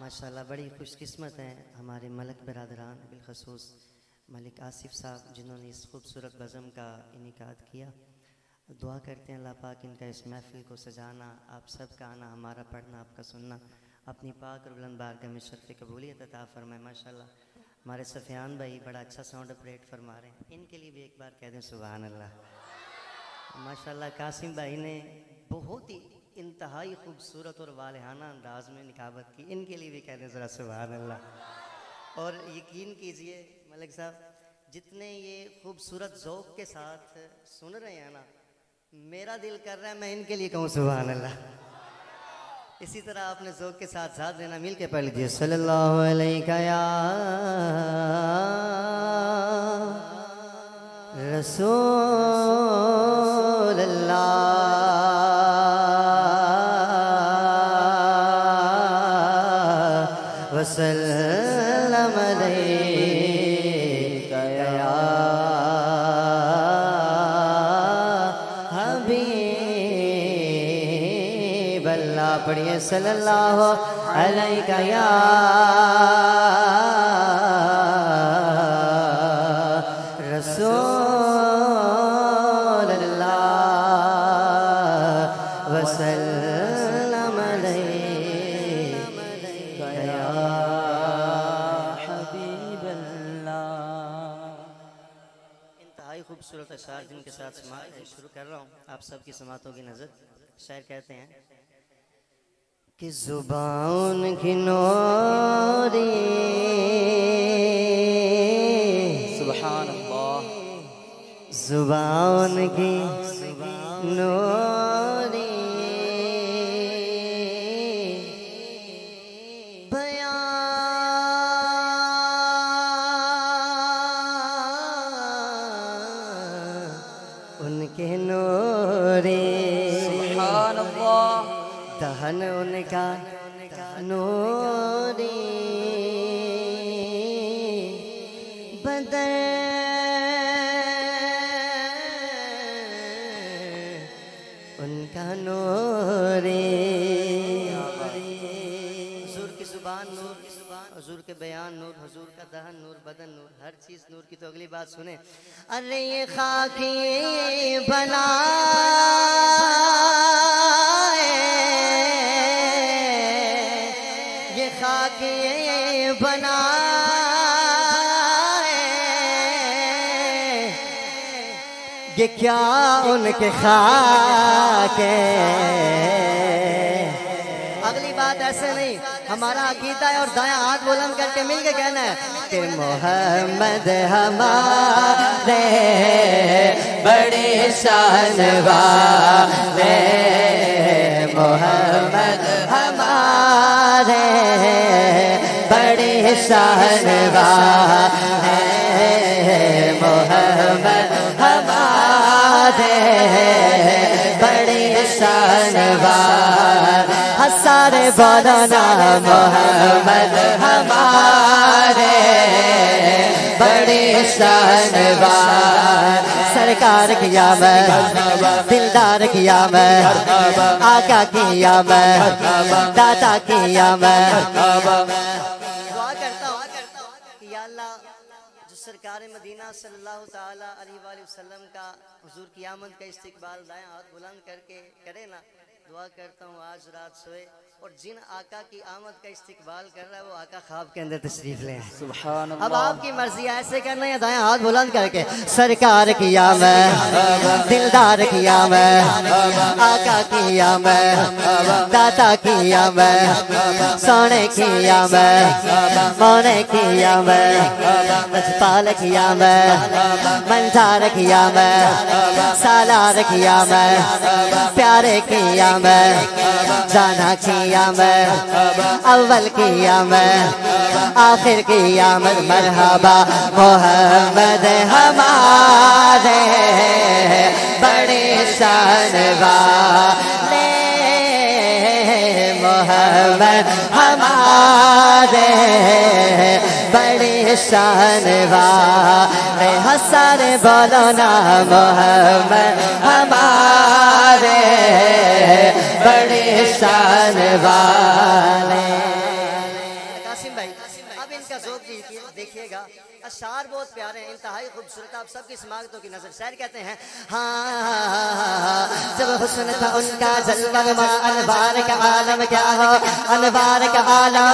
माशाल्लाह, बड़ी खुशकिस्मत हैं हमारे मलक बरदरान बिलखसूस मलिक आसिफ साहब, जिन्होंने इस खूबसूरत बज़म का इनका किया। दुआ करते हैं अल्लाह पाक इनका इस महफिल को सजाना, आप सब का आना, हमारा पढ़ना, आपका सुनना, अपनी पाक और बुलंद बारगाह में शर्फ कबूलियत अता फरमाए माशा हमारे सफ़ियान भाई बड़ा अच्छा साउंड ऑपरेट फरमा रहे हैं। इनके लिए भी एक बार कह दें सुबह अल्लाह। कासिम भाई ने बहुत ही इंतहाई खूबसूरत और वालहाना अंदाज में निकाबत की। इनके लिए भी कहते ज़रा सुबह अल्लाह और यकीन कीजिए, मलिक साहब, जितने ये खूबसूरत ज़ोक के साथ सुन रहे हैं ना, मेरा दिल कर रहा है मैं इनके लिए कहूँ सुबह अल्लाह इसी तरह आपने ज़ोक के साथ साथ देना मिल के पढ़ लीजिए। सल्लल्लाहु अलैहि रसूल। सल्लल्लाहु अलैका या या खूबसूरत जिनके साथ समाज शुरू कर रहा हूँ। आप सबकी समातों की नज़र। शायर कहते हैं कि ज़ुबान की नोरी सुबहान अल्लाह ज़ुबान की नोरी बयां उनके नोरे। सुबहान अल्लाह दहन उनका नूरी। दहन नूर, बदन नूर, हर चीज़ नूर की तो अगली बात सुने। अरे ये खाकी बना, ये खाके बना, ये क्या उनके खाके। हमारा अकीदा है और दाया हाथ बुलंद करके मिल के कहना है कि मोहम्मद हमारे बड़े शान वाले मोहम्मद हमारे बड़े शान वाले मोहम्मद हमारे मोहम्मद हमारे बड़े शानवार सरकार किया मैं दिलदार किया मैं आका किया मैं दादा किया मैं सरकार मदीना सल्लल्लाहु ताला अलैहि वसल्लम का हुजूर की आमद का इस्तकबाल दाएँ हाथ बुलंद करके करे ना, दुआ करता हूँ आज रात सोए। और जिन आका की आमद का इस्तकबाल कर रहा है वो आका ख्वाब के अंदर तशरीफ़ ले अब आपकी मर्ज़ी ऐसे करना है दाएँ हाथ बुलंद करके सरकार किया मैं दिलदार किया मैं आका किया मैं दाता किया मैं सोने किया मैं मोने किया मैं रजपाल किया मैं मंजार किया मैं सालार किया मैं प्यारे किया मैं जाना किया मैं अव्वल किया मैं आखिर किया मैं मरहबा, मोहम्मद हमारे बड़े शान मोहम्मद हमारे बड़े शान हसन बोलो ना मोहम्मद हमारे बड़े शान वाले का जोक देखिए- देखिएगा। अशार बहुत प्यारे हैं, इंतहाई खूबसूरत, आप सबकी समागतों की नज़र। शहर कहते हैं हाँ जब हुस्न था उनका जलवा माँ अनवार का आलम क्या हो अनवार का आलम,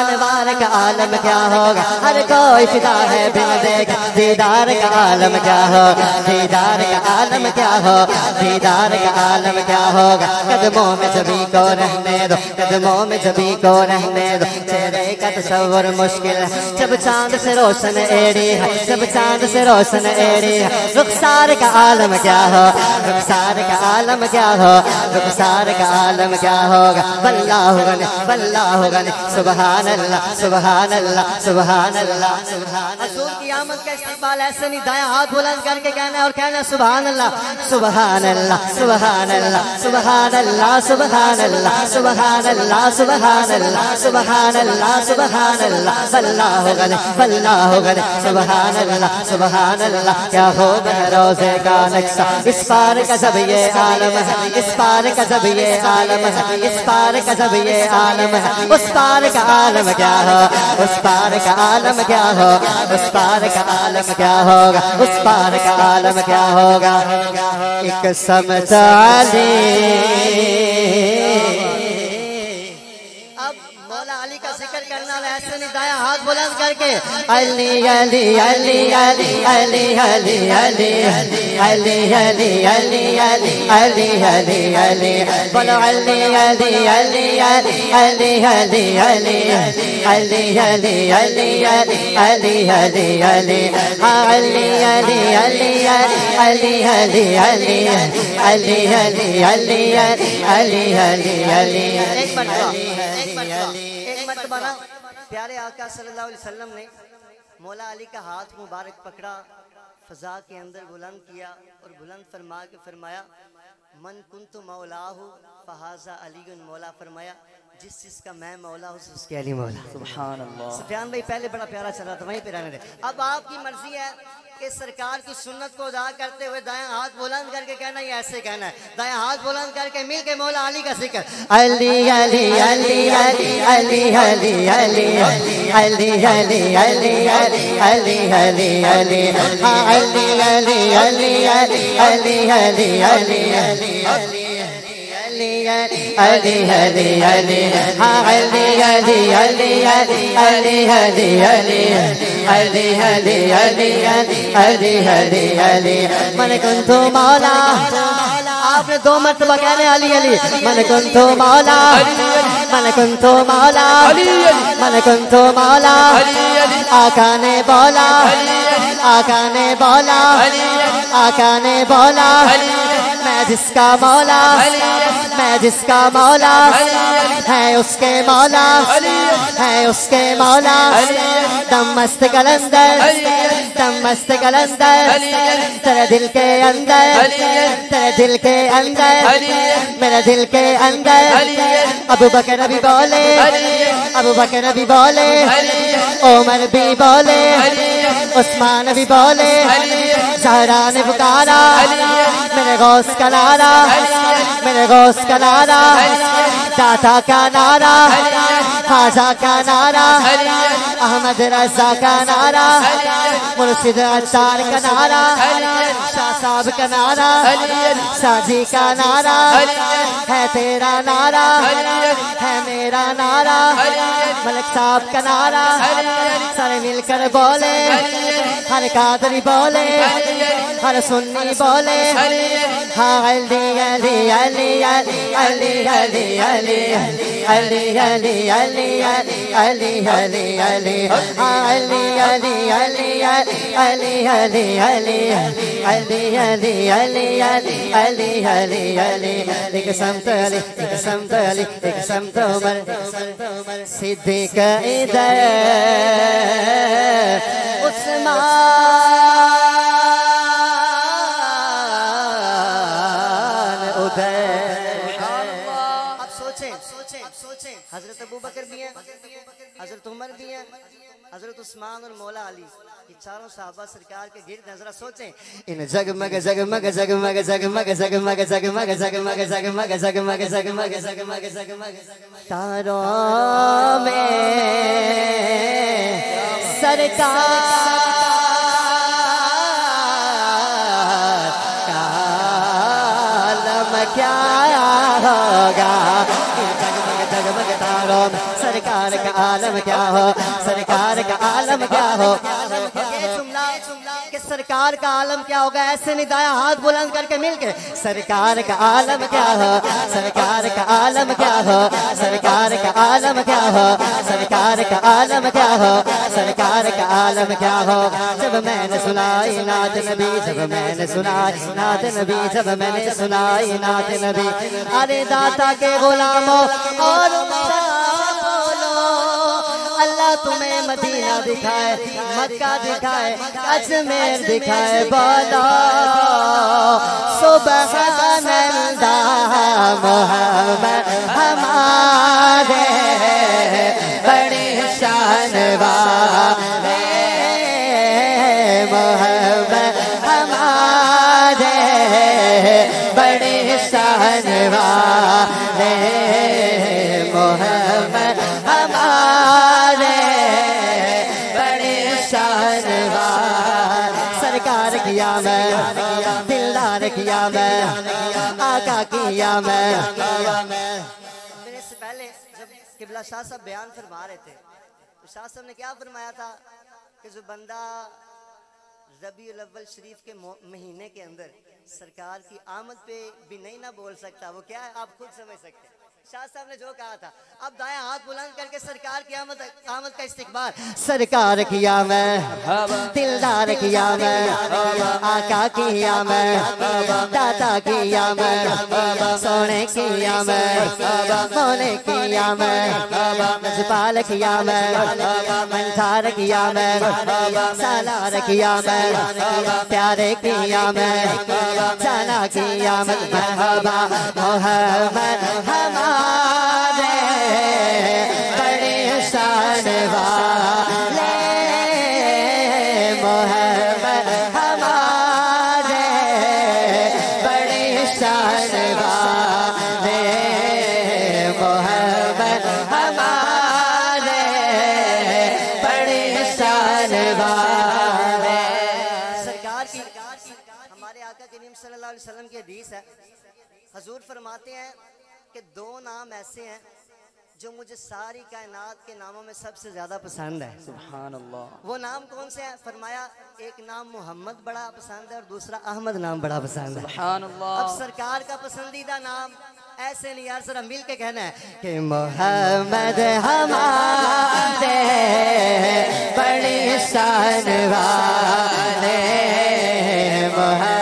अनवार का आलम क्या होगा? हर कोई फिदा है बिन देख दीदार का आलम क्या होगा? दीदार का आलम क्या हो दीदार का आलम क्या होगा? कदमों में सभी को रहने दो, कदमों में सभी को रहने दो चेहरे का तस्वर मुश्किल। जब चाँद से रोशन एड़ी है, जब चाँद से रोशन एड़ी है, रुखसार का आलम क्या हो? रुखसार का आलम क्या हो? रुखसार का आलम क्या होगा? बल्ला होगा बल्ला होगा सुबहान अल्लाह सुबहान अल्लाह सुबहान अल्लाह रसूल की आमद का इस्तेमाल ऐसे नहीं, दाया हाथ बुलंद करके कहना और कहना है सुबहान अल्लाह सुबहान अल्लाह सुबहान अल्लाह सुबहान अल्लाह सुबहान अल्लाह सुबहान अल्लाह सुबहान अल्लाह अल्लाह सुबहान अल्लाह बल्ला होगा बल्ला होगा सुबहान अल्लाह सुबहान अल्लाह क्या हो रोज़े का नक्शा। इस पार का सब ये आलम है, इस पार का सब ये आलम है, इस पार का सब ये आलम है, उस पार का आलम क्या हो, उस पार का आलम क्या हो, उस पार का आलम क्या होगा, उस पार का आलम क्या होगा? एक समझाली अब ऐसे नहीं दाया हाथ बुलंद करके अली अली अली अली अली अली अली अली अली अली अली अली अली अली बोलो अली अली अली अली अली अली अली अली अली अली अली अली अली हाँ अली अली अली अली अली अली अली अली अली अली अली अली एक आका सल्लल्लाहु अलैहि वसल्लम ने मौला अली का हाथ मुबारक पकड़ा फजा के अंदर बुलंद किया और बुलंद फरमा के फरमाया मन कुन तो मौला हो फहाजा अली मौला फरमाया जिस चीज़ का मैं मौला हूँ उसके अली मौला सुबहान अल्लाह। सुफियान भाई पहले बड़ा प्यारा चल रहा था वहीं पे रहने दे। अब आपकी मर्ज़ी है कि सरकार की सुन्नत को अदा करते हुए दाएँ हाथ बुलंद करके कहना ये ऐसे कहना है दाएँ हाथ बुलंद करके मिल के मौला अली का ज़िक्र अली अली अली अली अली अली अली अली अली अली अली अली अली हाँ अली अली अली अली अली अली अली अली अली अली अली हाँ अली अली अली अली अली अली अली अली अली अली अली अली मन मौला आपने दो मरतबा कहने अली अली मन कुंतु मौला मन कुंतु मौला मन कुंतु मौला आका ने बोला आका ने बोला आका ने बोला मैं जिसका मौला, मैं जिसका मौला, है उसके मौला, है उसके मौला। दम मस्त कलंदर, दम मस्त कलंदर, तेरे दिल के अंदर, तेरे दिल के अंदर, मेरे दिल के अंदर। अबू बकर भी बोले, अबू बकर भी बोले उमर भी बोले, उस्मान भी बोले सहरा ने पुकारा मेरे गौस का नारा, मेरे गौस का नारा, दाता का नारा, खाजा का नारा, अहमद रजा का नारा, मुर्शिद अचार का नारा, शाह साहब का नारा शाजी का नारा, है तेरा नारा, है मेरा नारा, मलिक साहब का नारा सारे मिलकर बोले हर कादरी बोले हर सुन्नी बोले हाँ अली अली अली अली अली अली अली अली अली अली अली अली हाँ अली अली अली अली अली अली अली अली अली अली अली अली एक समत अली एक समत अली एक उमर सिद्दीक इधर उस्मान उधर अब सोचें सोचें सोचें। हज़रत अबू बकर भी हैं हज़रत उमर भी हैं। हज़रत उस्मान और मौला अली ये चारों साहबा सरकार के गिर्द नजरा सोचें इन जगमग जगमग जगमग जगमग जगमग जगमग जगमग जगमग जगमग जगमग जगमग जगमग तारों में का आलम क्या होगा आलम क्या हो? सरकार का आलम क्या हो? कि सरकार का आलम क्या होगा? ऐसे नहीं दाया हाथ बुलंद करके मिलके सरकार का आलम क्या हो? सरकार का आलम क्या हो? सरकार का आलम क्या हो? सरकार का आलम क्या हो? सरकार का आलम क्या हो? जब मैंने सुनाई नात नबी जब मैंने सुनाई नात नबी जब मैंने सुनाई नात नबी। अरे दाता के गुलामों और तुम्हें मदीना दिखाए मक्का दिखाए अजमेर दिखाए बोला सुबह नंदा मोहम्मद हमारे बड़े शान वाले आका किया मैं। मेरे से पहले जब किबला शाह साहब बयान फरमा रहे थे तो शाह साहब ने क्या फरमाया था कि जो बंदा रबी अव्वल शरीफ के महीने के अंदर सरकार की आमद पे भी नहीं ना बोल सकता वो क्या है? आप खुद समझ सकते हैं। शाह साहब ने जो कहा था अब दाया हाथ बुलंद करके सरकार की आमद आमद का इस्तेकबाल सरकार किया मैं दिलदार किया मैं आका किया मैं दादा किया मैं सोने किया मैं मोने किया मैं नजपाल किया मैं मंथार किया मैं सालार किया मैं प्यारे किया मैं जाना किया मैं मोहम्मद हमारे जो मुझे सारी कायनात के नामों में सबसे ज़्यादा पसंद है। सुभान अल्लाह वो नाम कौन से है? फरमाया एक नाम मोहम्मद बड़ा पसंद है और दूसरा अहमद नाम बड़ा पसंद है। सुभान अब सरकार का पसंदीदा नाम ऐसे नहीं यार सर मिल के कहना है कि मोहम्मद हमारे बड़े शान वाले मोहम्मद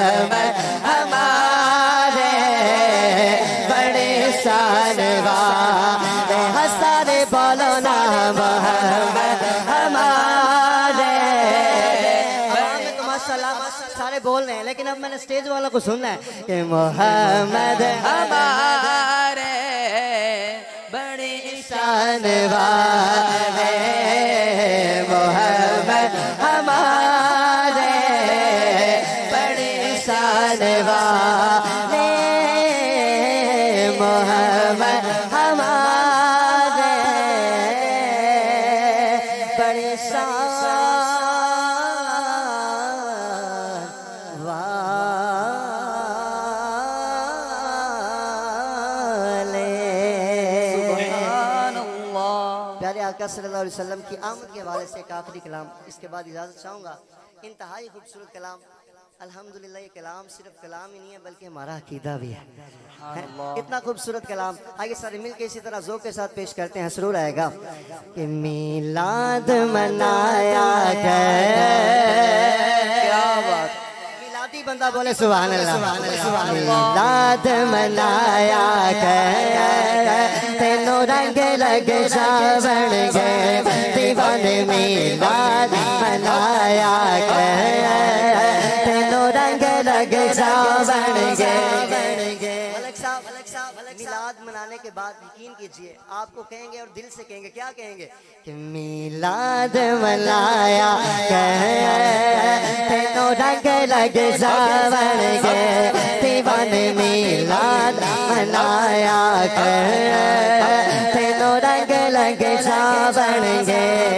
मैंने स्टेज वालों को सुनना है मोहम्मद हमारे बड़े शान वाले मोहम्मद हमारे बड़े शान वाले सल्लल्लाहु अलैहि वसल्लम की आमद के हवाले से काफिली कलाम इसके बाद इजाज़त चाहूँगा। इंतहाई खूबसूरत कलाम अल्हम्दुलिल्लाह ये कलाम सिर्फ़ कलाम ही नहीं है बल्कि हमारा अकीदा भी है। है? इतना खूबसूरत कलाम। आइए सारे मिल के इसी तरह जो के साथ पेश करते हैं सरूर आएगा। कि मिलाद मनाया गया मिलादी बंदा बोले सुबह मिलाद मनाया तेनों रंग लग जावण गए दीवाने मिलाद मनाया तेनो तेनों रंग लग जावण गए मनाने के बाद यकीन कीजिए, आपको कहेंगे और दिल से कहेंगे, क्या कहेंगे? कि मिलाद मनाया तेनों रंग लग जावण गए दीवाने मिलाद मनाया तेनों रंग लग गए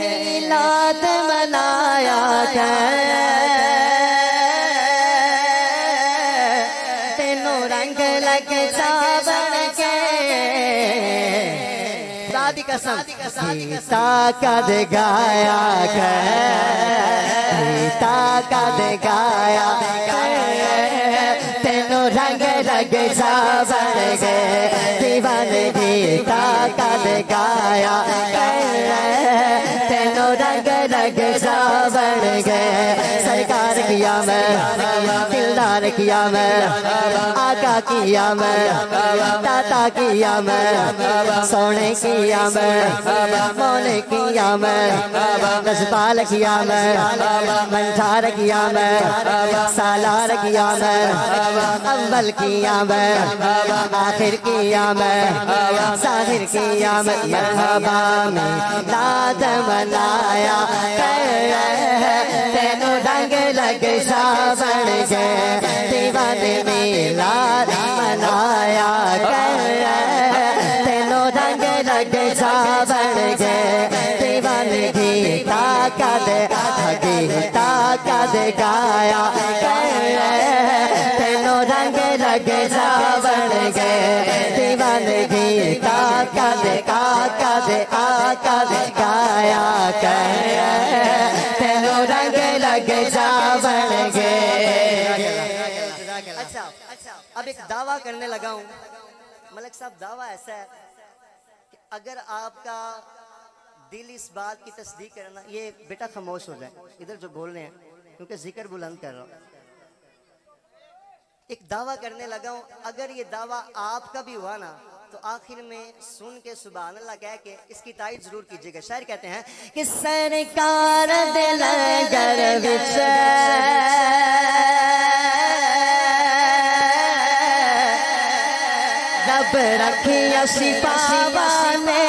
मिलाद मिलाद मनाया कर गीता कद गाया कर। गीता कद गाया तेनों रंग लग सावन दीवन दीवान गीता कद गाया तेनों रंग सावन के सरकार किया मैं दिलदार किया मैं आका किया मैं दाता किया मैं सोने किया मैं मोने किया मैं नजपाल किया मैं मंठार किया मैं सालार किया मैं अव्वल किया मैं आखिर किया मैं साहिर किया मैं मरहबा में दाद मनाया तेनों रंग लग सावन के दीवाने मेला मनाया कर तेनों रंग लग सावन के दीवाने गीता कद गीता कद गाया कर तेनों रंग लग सावन के कद का कद आ कद गाया। करने लगा हूँ। मलक साहब, दावा ऐसा है कि अगर आपका दिल इस बात की तस्दीक करना ये बेटा खामोश हो जाए। इधर जो बोल रहे हैं, क्योंकि ज़िक्र बुलंद कर रहा हूँ। एक दावा करने लगा हूँ, अगर ये दावा आपका भी हुआ ना तो आखिर में सुन के सुबह अल्लाह कह के इसकी तारीफ़ ज़रूर कीजिएगा। शायर कहते हैं, कि सरकार दिल रब रखिया सिपावा ने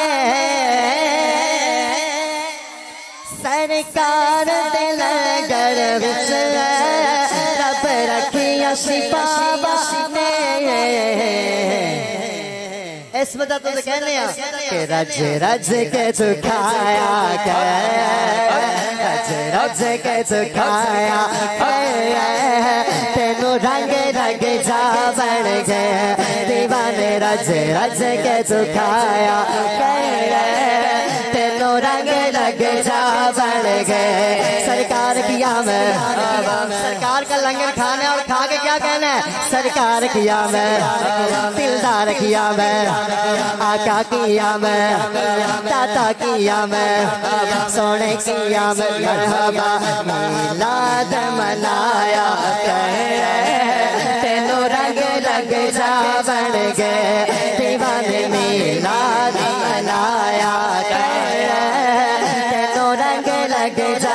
सरकार दिल गर विच रब रखिया सिपावा ने इस वजह तो कहने कि रज रज के तू खाया रज रज के खाया कर। तेनों रंग रंग जावन के दीवाने रज रज के खाया कर तेनों रंग रंग जावन के सरकार किया मैं सरकार का लंगर खाने और खा के क्या कहना है सरकार किया मैं दिलदार किया मैं आका किया मैं दाता किया मैं सोने किया मैं मरहबा मिलाद मनाया कर तेनों रंग लग जावन के दीवान मीना मनाया कर तेनों रंग लग जावन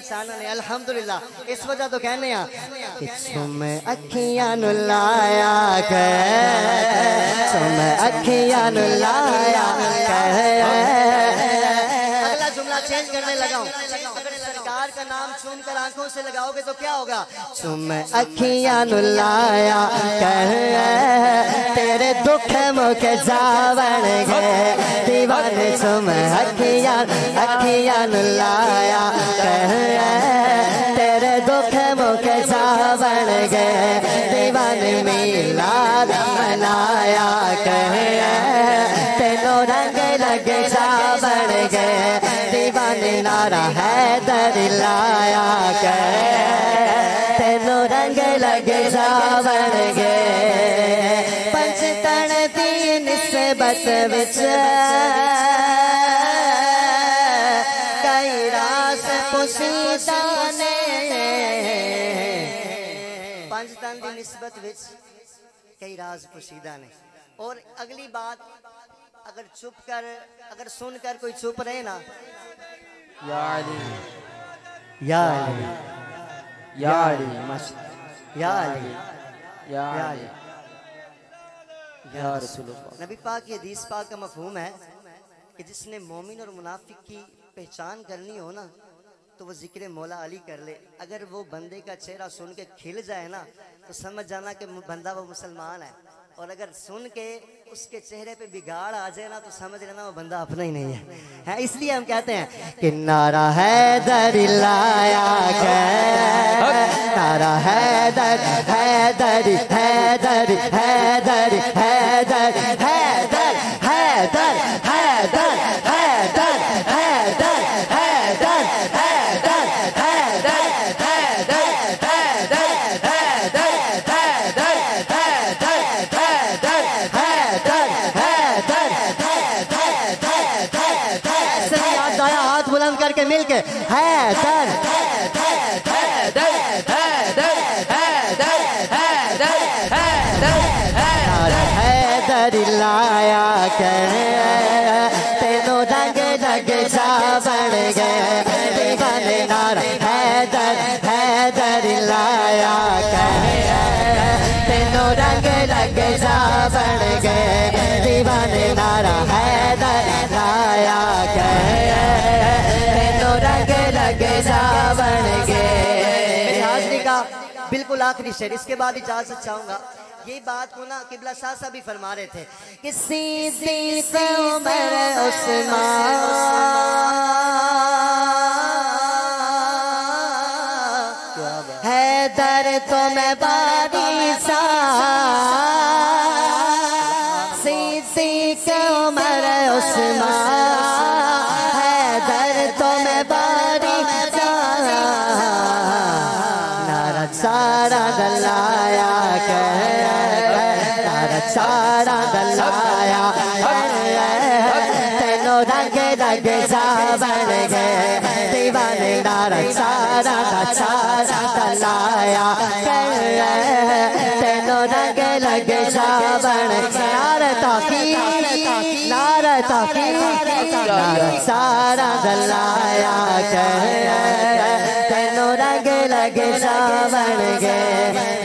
है अल्हम्दुलिल्लाह। इस वजह तो कहने आ तुम अखियाँ नु लाया कर तुम अखियाँ नु लाया कर। अगला जुमला चेंज करने लगा हूँ। का नाम सुनकर आँखों से लगाओगे तो क्या होगा? तुम अखियाँ नु लाया कर तेरे दुख मुख जावन गे दीवाने तुम अखियाँ अखियाँ नु लाया कर तेरे दुख मुख जावन गे दीवाने मिलाद मनाया कर तेनों रंग लग गे दीवाने नारा है दर लाया कर तेनों रंग लग जावन गे पंचतन दी निस्बत विच कई रास पुसीदा ने पंचतन दी निस्बत कई राज पुसीदा ने और अगली बात, अगर चुप कर, अगर सुनकर कोई चुप रहे ना या या या मस्त। या या या या नबी पाक की हदीस पाक का मफहूम है कि जिसने मोमिन और मुनाफिक की पहचान करनी हो ना तो वो ज़िक्र मौला अली कर ले। अगर वो बंदे का चेहरा सुन के खिल जाए ना तो समझ जाना कि बंदा वो मुसलमान है। और अगर सुन के उसके चेहरे पे बिगाड़ आ जाए ना तो समझ लेना वो बंदा अपना ही नहीं है, है इसलिए हम कहते हैं कि नारा है दर लाया नारा है दर है दर है दर है दर है दर है दर बुलंद करके मिलके। है, दर। लाया कर तेनों रंग सा बन गए। दीवाने नारा। है है लाया कर तेनों रंग सा बन गए। दीवाने नारा। है रंग सा बन गए। हाजरी का बिल्कुल आखिरी शेर। इसके बाद इजाज़त चाहूँगा। ये बात को ना किबला शाह साहब भी फरमा रहे थे। किसी दिल से उमर उस्मान। सावण नारता की नारता की सारा गलाया कर तेनो रंग लगे सावण गे